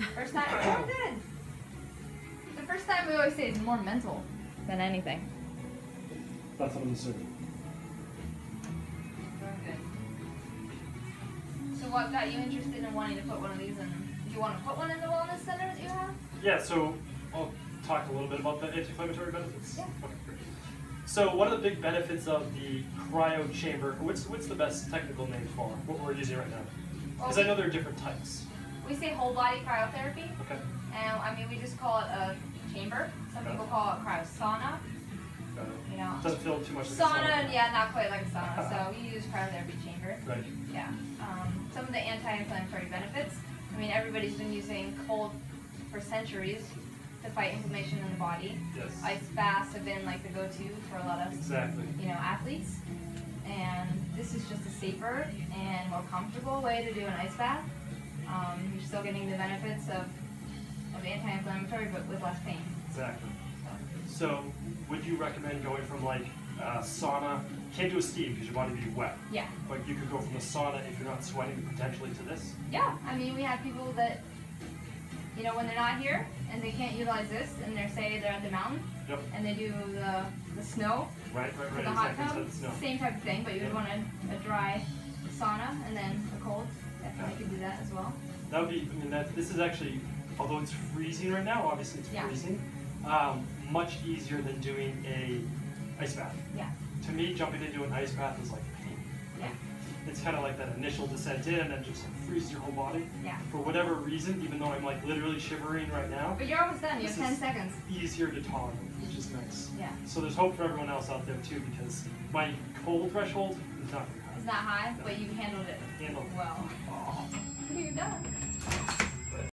First time, oh good. The first time we always say it's more mental than anything. That's what I'm assuming. Very good. So what got you interested in wanting to put one of these in? Do you want to put one in the wellness center that you have? Yeah, so I'll talk a little bit about the anti-inflammatory benefits. Yeah. Okay, great. So one of the big benefits of the cryo chamber, what's what's the best technical name for what we're using right now? Because I know there are different types. We say whole body cryotherapy, Okay. and I mean we just call it a chamber. Some Okay. people call it cryo sauna. Got. You know, Doesn't feel too much like a sauna, yeah, not quite like a sauna. So we use cryotherapy chamber. Right. Yeah. Um, some of the anti-inflammatory benefits. I mean, everybody's been using cold for centuries to fight inflammation in the body. Yes. Ice baths have been like the go-to for a lot of Exactly. you know athletes, and this is just a safer and more comfortable way to do an ice bath. Um, you're still getting the benefits of of anti-inflammatory, but with less pain. Exactly. So, would you recommend going from like uh, sauna? Can't do a steam because your body would be wet. yeah, But you could go from the sauna if you're not sweating potentially to this. yeah. I mean, we have people that you know when they're not here and they can't utilize this, and they're say they're at the mountain Yep. and they do the the snow Right. Right. Right. the hot Exactly. tub, So it's no. same type of thing, but you would want a, a dry sauna and then a cold. Definitely could do that as well. That would be. I mean, that this is actually, although it's freezing right now. Obviously, it's Yeah. freezing. Um, much easier than doing a ice bath. Yeah. To me, jumping into an ice bath is like pain. Yeah. It's kind of like that initial descent in, and then just freezes your whole body. Yeah. For whatever reason, even though I'm like literally shivering right now, But you're almost done. You have 10 seconds. easier to tolerate, which is nice. Yeah. So there's hope for everyone else out there too, because my cold threshold is not very high. It's not high, but you handled it Handle. well. Oh. You're done.